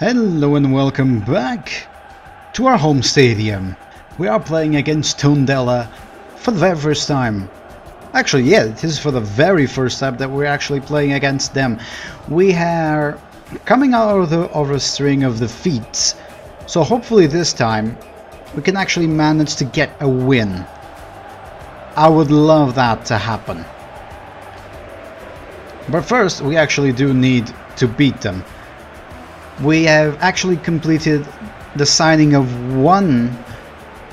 Hello and welcome back to our home stadium. We are playing against Tondela for the very first time. Actually, yeah, it is for the very first time that we're actually playing against them. We are coming out of, the, of a string of defeats, so hopefully this time we can actually manage to get a win. I would love that to happen. But first, we actually do need to beat them we have actually completed the signing of one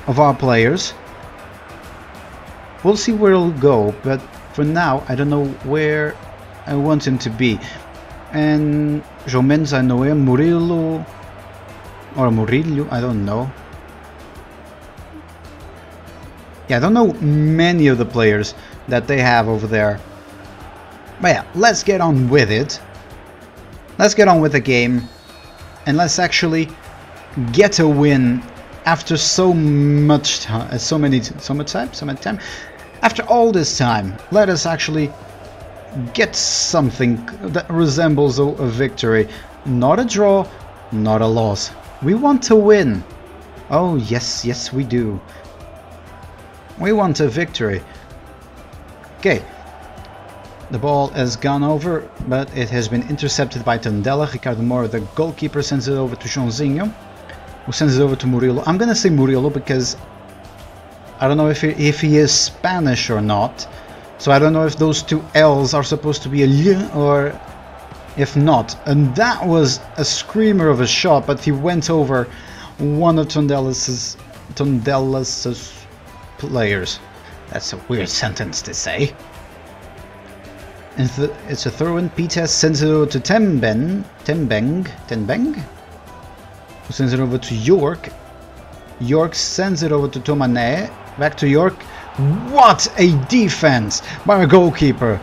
of our players. We'll see where it'll go, but for now I don't know where I want him to be. And know him, Murillo or Murillo, I don't know. Yeah, I don't know many of the players that they have over there. But yeah, let's get on with it. Let's get on with the game and let's actually get a win after so much time, uh, so many, so much time, so much time. After all this time, let us actually get something that resembles a, a victory. Not a draw, not a loss. We want to win. Oh, yes, yes, we do. We want a victory. Okay, the ball has gone over, but it has been intercepted by Tondela. Ricardo Moura, the goalkeeper, sends it over to Joãozinho, who sends it over to Murillo. I'm gonna say Murillo because I don't know if he, if he is Spanish or not. So I don't know if those two L's are supposed to be a L or if not. And that was a screamer of a shot, but he went over one of Tondela's Tondela's players. That's a weird sentence to say. It's a throw-in. Peter sends it over to Temben. Tembeng. Tenbeng? Who sends it over to York. York sends it over to Tomane. Back to York. What a defense by a goalkeeper.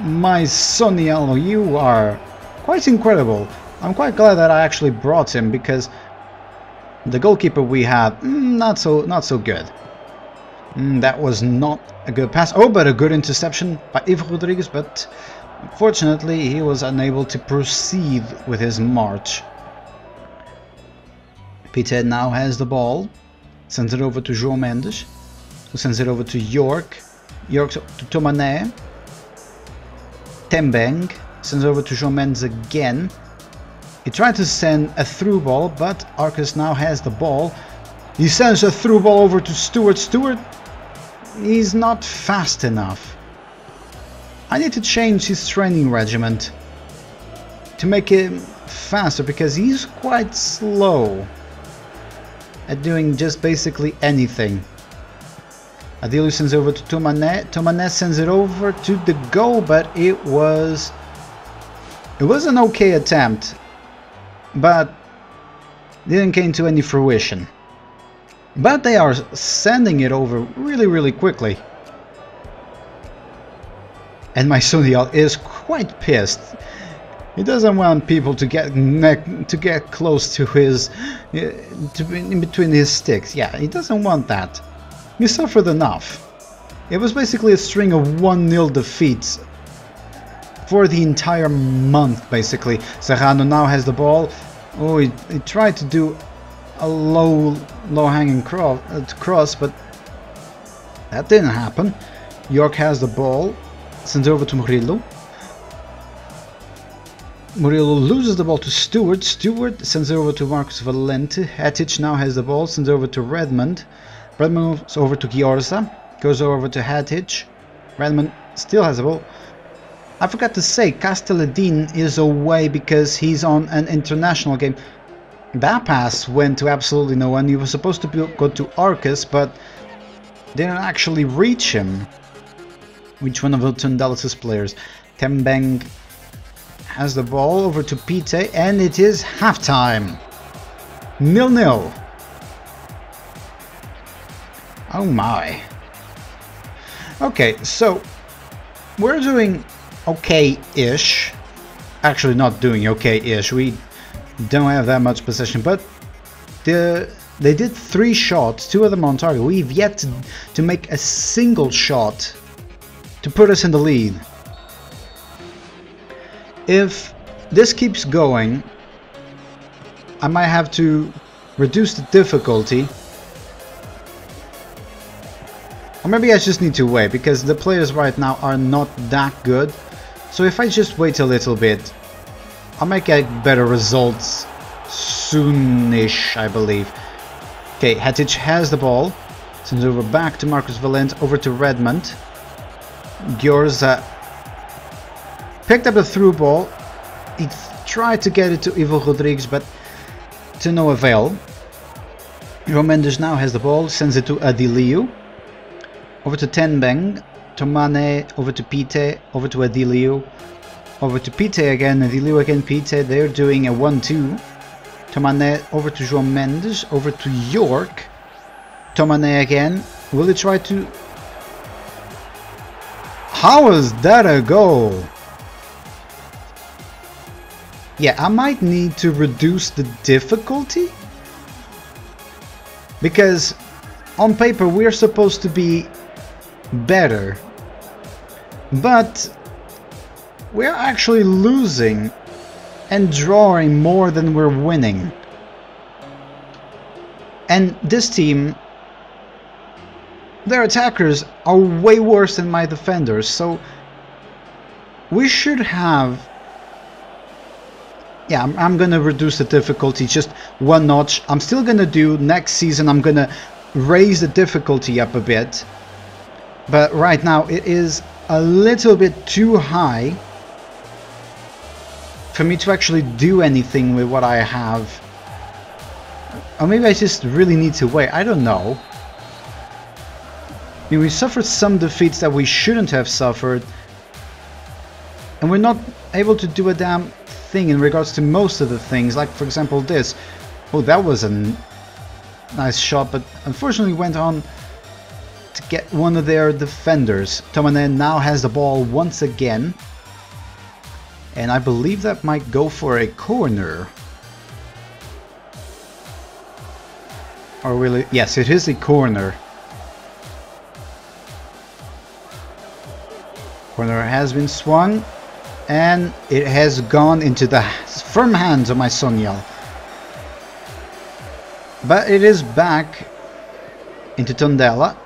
My Sonny you are quite incredible. I'm quite glad that I actually brought him because the goalkeeper we had, mm, not so not so good. Mm, that was not a good pass. Oh, but a good interception by Ivo Rodrigues, but fortunately he was unable to proceed with his march. Peter now has the ball, sends it over to João Mendes, who sends it over to York, York to Tomane, Tembeng, sends it over to João Mendes again. He tried to send a through ball, but Arcus now has the ball. He sends a through ball over to Stewart. Stewart he's not fast enough. I need to change his training regiment to make him faster because he's quite slow at doing just basically anything. Adilu sends over to Tomane. Tomane sends it over to the goal, but it was it was an okay attempt, but didn't came to any fruition. But they are sending it over really, really quickly. And my Sundial is quite pissed. He doesn't want people to get to get close to his uh, to in between his sticks. Yeah, he doesn't want that. He suffered enough. It was basically a string of 1-0 defeats for the entire month, basically. Serrano now has the ball. Oh, he, he tried to do a low, low-hanging cross, uh, cross, but that didn't happen. York has the ball, sends over to Murillo. Murillo loses the ball to Stewart. Stewart sends it over to Marcus Valente. Hatic now has the ball, sends over to Redmond. Redmond moves over to Giorza. Goes over to Hatic. Redmond still has the ball. I forgot to say, Castelladine is away because he's on an international game. That pass went to absolutely no one. He was supposed to go to Arcus, but didn't actually reach him. Which one of Hilton Dallas's players? Tembeng has the ball over to Pite, and it is halftime. Nil-nil. Oh my. Okay, so we're doing okay-ish. Actually, not doing okay-ish. We don't have that much possession, but the they did three shots, two of them on target. We've yet to, to make a single shot to put us in the lead. If this keeps going, I might have to reduce the difficulty. Or maybe I just need to wait, because the players right now are not that good. So if I just wait a little bit, I might get better results soonish, I believe. Okay, Hatic has the ball. Sends it over back to Marcus Valent, over to Redmond. Gyorza picked up the through ball. He tried to get it to Ivo Rodrigues, but to no avail. João Mendes now has the ball, sends it to Adiliu. Over to Tenbeng, Tomane, over to Pite, over to Adiliu. Over to Pite again, Adiliu again, Pite. They're doing a 1-2. Tomane over to João Mendes, over to York. Tomane again. Will he try to... How is that a goal? Yeah, I might need to reduce the difficulty. Because on paper we're supposed to be better. But we're actually losing and drawing more than we're winning. And this team, their attackers are way worse than my defenders, so we should have... Yeah, I'm, I'm gonna reduce the difficulty just one notch. I'm still gonna do next season, I'm gonna raise the difficulty up a bit. But right now it is a little bit too high for me to actually do anything with what I have. Or maybe I just really need to wait, I don't know. I mean, we suffered some defeats that we shouldn't have suffered. And we're not able to do a damn thing in regards to most of the things, like for example this. Oh, that was a nice shot, but unfortunately went on to get one of their defenders. Tomanen now has the ball once again. And I believe that might go for a corner. Or really, yes, it is a corner. Corner has been swung and it has gone into the firm hands of my Sonyal. But it is back into Tondela.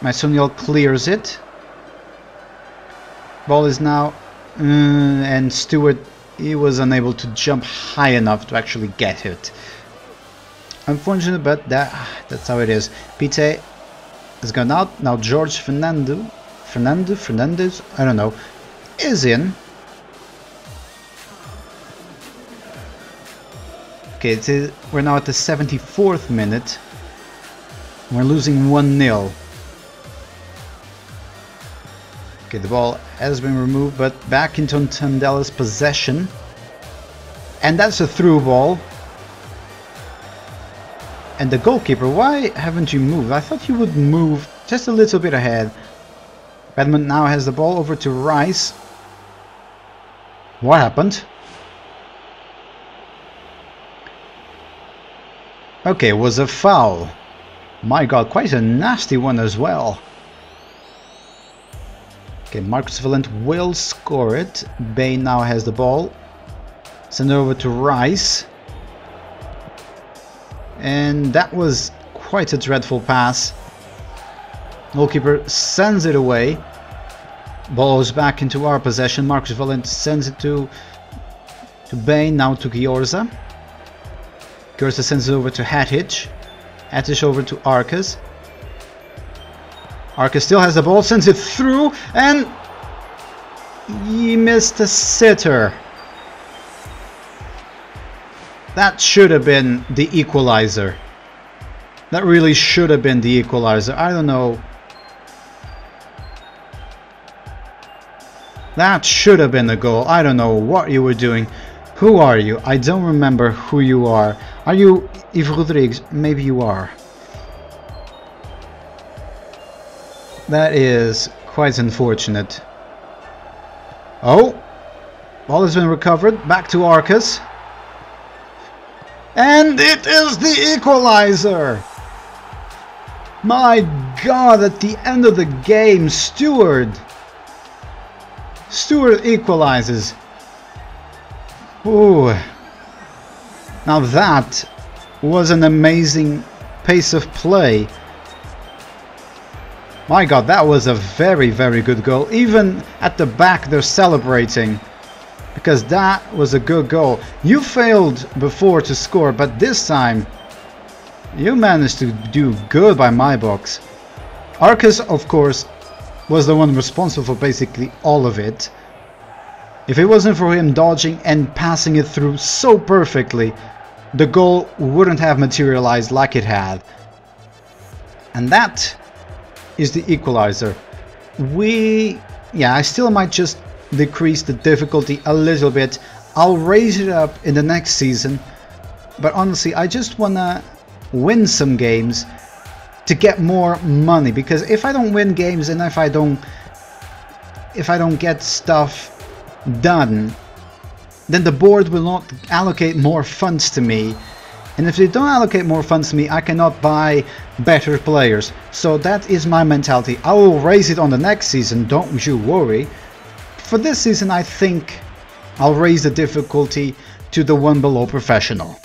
My Sonyal clears it. Ball is now uh, and Stewart he was unable to jump high enough to actually get it. Unfortunate, but that that's how it is. Pite has gone out. Now George Fernando, Fernando, Fernandez, I don't know, is in. Okay, we're now at the 74th minute. We're losing 1-0. Okay, the ball has been removed, but back into Tondela's possession. And that's a through ball. And the goalkeeper, why haven't you moved? I thought you would move just a little bit ahead. Redmond now has the ball over to Rice. What happened? Okay, it was a foul. My god, quite a nasty one as well. Okay, Marcus Valent will score it. Bain now has the ball. Send it over to Rice. And that was quite a dreadful pass. Goalkeeper sends it away. Ball is back into our possession. Marcus Valent sends it to to Bain, now to Gyorza. Gyorza sends it over to Hatic. Hatic over to Arcas. Arca still has the ball, sends it through, and he missed a sitter. That should have been the equalizer. That really should have been the equalizer. I don't know. That should have been the goal. I don't know what you were doing. Who are you? I don't remember who you are. Are you Yves Rodrigues? Maybe you are. That is quite unfortunate. Oh! Ball has been recovered. Back to Arcas. And it is the equalizer! My god, at the end of the game, Stewart! Stewart equalizes. Ooh. Now that was an amazing pace of play. My god, that was a very, very good goal. Even at the back they're celebrating. Because that was a good goal. You failed before to score, but this time you managed to do good by my box. Arcus, of course, was the one responsible for basically all of it. If it wasn't for him dodging and passing it through so perfectly, the goal wouldn't have materialized like it had. And that is the equalizer. We... yeah, I still might just decrease the difficulty a little bit. I'll raise it up in the next season. But honestly, I just wanna win some games to get more money because if I don't win games and if I don't if I don't get stuff done then the board will not allocate more funds to me and if they don't allocate more funds to me I cannot buy better players so that is my mentality I will raise it on the next season don't you worry for this season I think I'll raise the difficulty to the one below professional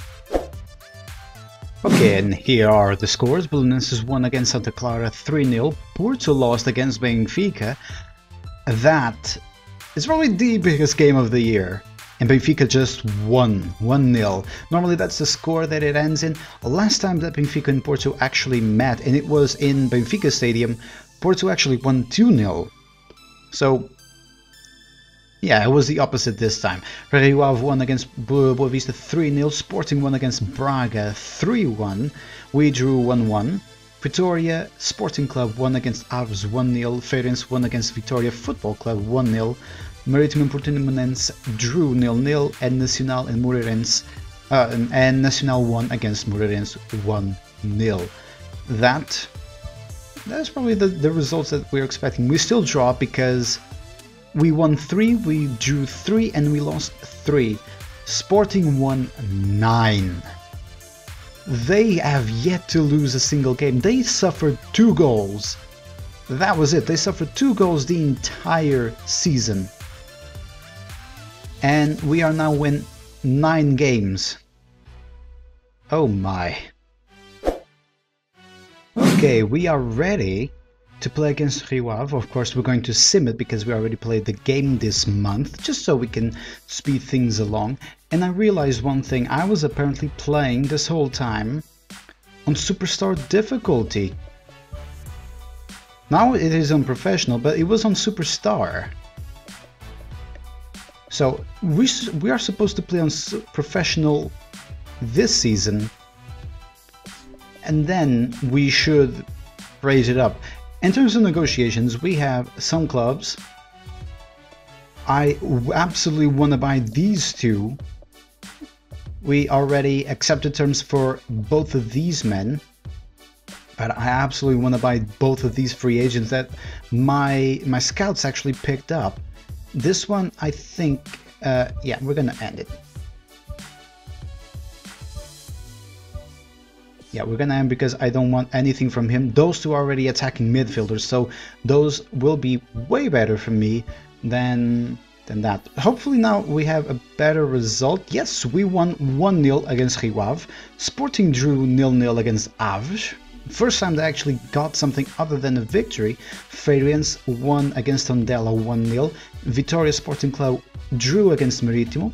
Okay, and here are the scores. Belenenses won against Santa Clara 3-0. Porto lost against Benfica. That is probably the biggest game of the year. And Benfica just won 1-0. Normally that's the score that it ends in. Last time that Benfica and Porto actually met, and it was in Benfica Stadium, Porto actually won 2-0. So yeah, it was the opposite this time. Rio Ave won against Boavista 3-0, Sporting won against Braga 3-1, we drew 1-1. Vitória Sporting Club won against Aves 1-0, Feirense won against Vitória Football Club 1-0, Marítimo and Portimonense drew 0-0, and Nacional and Moreirense uh, and Nacional won against Moreirense 1-0. That that's probably the, the results that we're expecting. We still draw because we won 3, we drew 3, and we lost 3. Sporting won 9. They have yet to lose a single game. They suffered 2 goals. That was it. They suffered 2 goals the entire season. And we are now win 9 games. Oh my. Okay, we are ready to play against Rio Ave. Of course, we're going to sim it because we already played the game this month, just so we can speed things along. And I realized one thing, I was apparently playing this whole time on Superstar difficulty. Now it is on Professional, but it was on Superstar. So we, we are supposed to play on Professional this season, and then we should raise it up. In terms of negotiations, we have some clubs. I absolutely want to buy these two. We already accepted terms for both of these men. But I absolutely want to buy both of these free agents that my my scouts actually picked up. This one, I think, uh, yeah, we're gonna end it. Yeah, we're gonna end because I don't want anything from him. Those two are already attacking midfielders, so those will be way better for me than than that. Hopefully now we have a better result. Yes, we won 1-0 against Rio Ave. Sporting drew 0-0 against Aves. First time they actually got something other than a victory. Feirense won against Tondela 1-0. Vitória Sporting Club drew against Marítimo.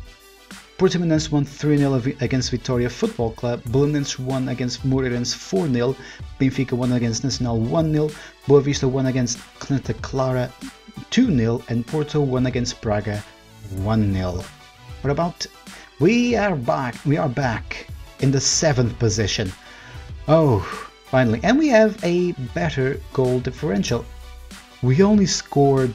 Portimonense won 3-0 against Vitória Football Club, Belenenses won against Moreirense 4-0, Benfica won against Nacional 1-0, Boavista won against Santa Clara 2-0, and Porto won against Braga 1-0. What about... We are back, we are back in the 7th position. Oh, finally. And we have a better goal differential. We only scored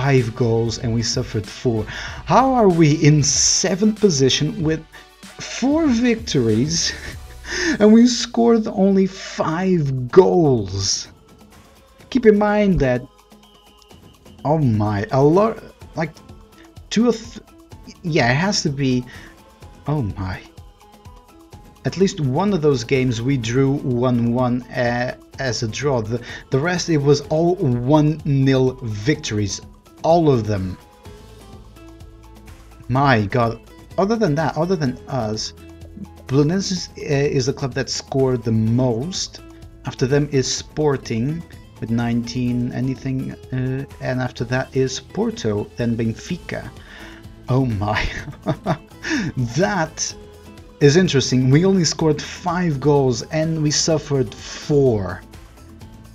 five goals and we suffered four. How are we in seventh position with four victories and we scored only five goals? Keep in mind that, oh my, a lot, like two of, yeah, it has to be, oh my. At least one of those games we drew 1-1 uh, as a draw. The, the rest it was all 1-0 victories all of them. My god. Other than that, other than us, Belenenses is, uh, is the club that scored the most. After them is Sporting with 19 anything, uh, and after that is Porto, then Benfica. Oh my, that is interesting. We only scored 5 goals and we suffered 4.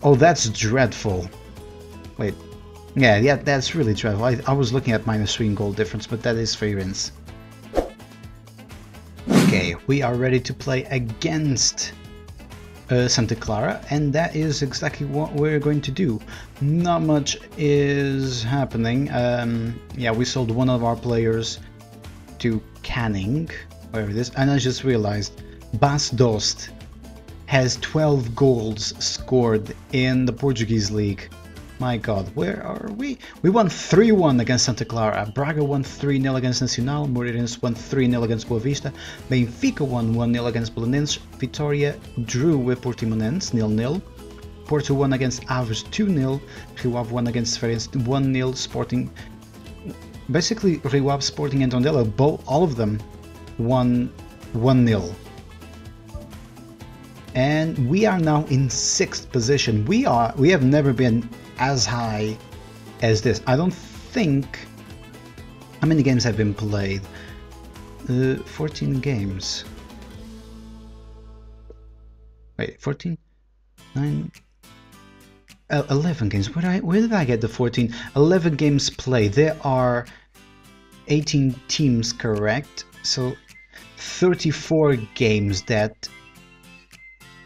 Oh, that's dreadful. Wait, yeah, yeah, that's really dreadful. I, I was looking at minus 3 goal difference, but that is variance. Okay, we are ready to play against uh, Santa Clara, and that is exactly what we're going to do. Not much is happening. Um, yeah, we sold one of our players to Canning, wherever it is, and I just realized Bas Dost has 12 goals scored in the Portuguese league. My god, where are we? We won 3-1 against Santa Clara, Braga won 3-0 against Nacional, Moreirense won 3-0 against Boavista, Benfica won 1-0 against Belenenses, Vitoria drew with Portimonense 0-0, Porto won against Aves 2-0, Rio Ave won against Feirense 1-0, Sporting... Basically, Rio Ave, Sporting and Tondela, all of them won 1-0 and we are now in sixth position. We are we have never been as high as this. I don't think... How many games have been played? Uh, 14 games. Wait, 14? 9? Uh, 11 games. Where did, I, where did I get the 14? 11 games played. There are 18 teams, correct? So 34 games that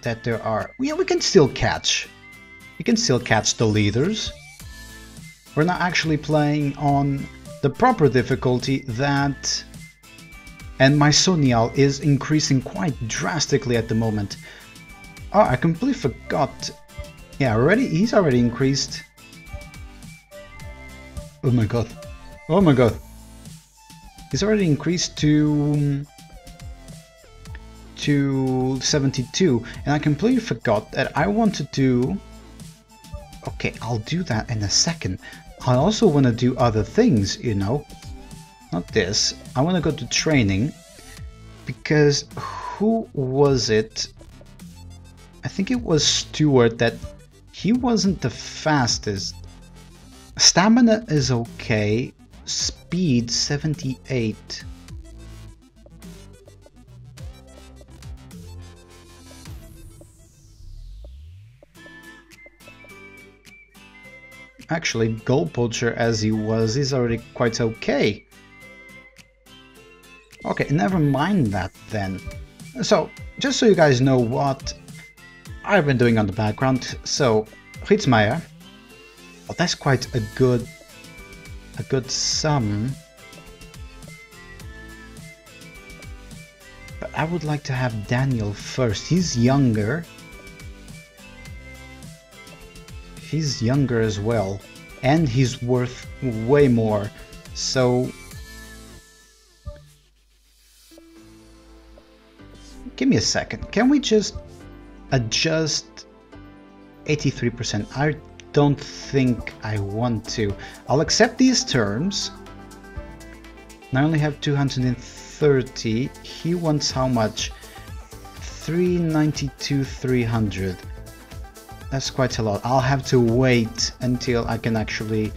that there are. Yeah, we can still catch. You can still catch the leaders. We're not actually playing on the proper difficulty that... And my Sonial is increasing quite drastically at the moment. Oh, I completely forgot. Yeah, already he's already increased. Oh my god. Oh my god. He's already increased to to 72 and I completely forgot that I want to do Okay, I'll do that in a second. I also want to do other things, you know. Not this. I want to go to training. Because who was it? I think it was Stewart that he wasn't the fastest. Stamina is okay. Speed 78. Actually, Goal Poacher as he was is already quite okay. Okay, never mind that then. So, just so you guys know what I've been doing on the background, so Ritzmeier, well, oh, that's quite a good a good sum. But I would like to have Daniel first. He's younger. He's younger as well and he's worth way more. So give me a second. Can we just adjust 83% I don't think I want to. I'll accept these terms. I only have 230 he wants how much? 392 300 that's quite a lot. I'll have to wait until I can actually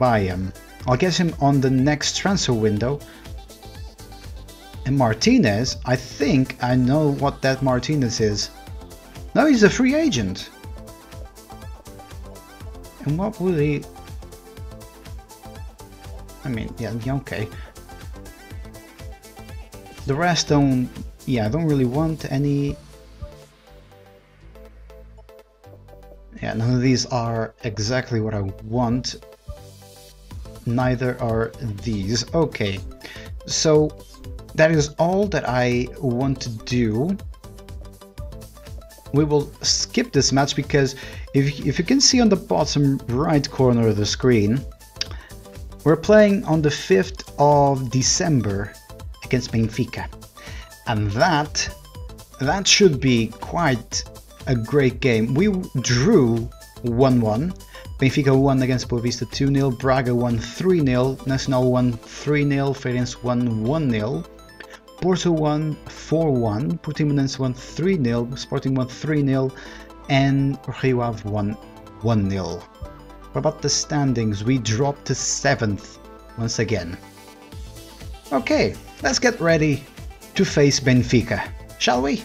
buy him. I'll get him on the next transfer window. And Martinez, I think I know what that Martinez is. No, he's a free agent. And what would he... I mean, yeah, okay. The rest don't... Yeah, I don't really want any Yeah, none of these are exactly what I want. Neither are these. Okay, so that is all that I want to do. We will skip this match because if, if you can see on the bottom right corner of the screen, we're playing on the 5th of December against Benfica. And that, that should be quite a great game. We drew 1-1. Benfica won against Boavista 2-0, Braga won 3-0, Nacional won 3-0, Feirense won 1-0. Porto won 4-1, Portimonense won 3-0, Sporting won 3-0, and Rio Ave won 1-0. What about the standings? We dropped to 7th once again. Okay, let's get ready to face Benfica, shall we?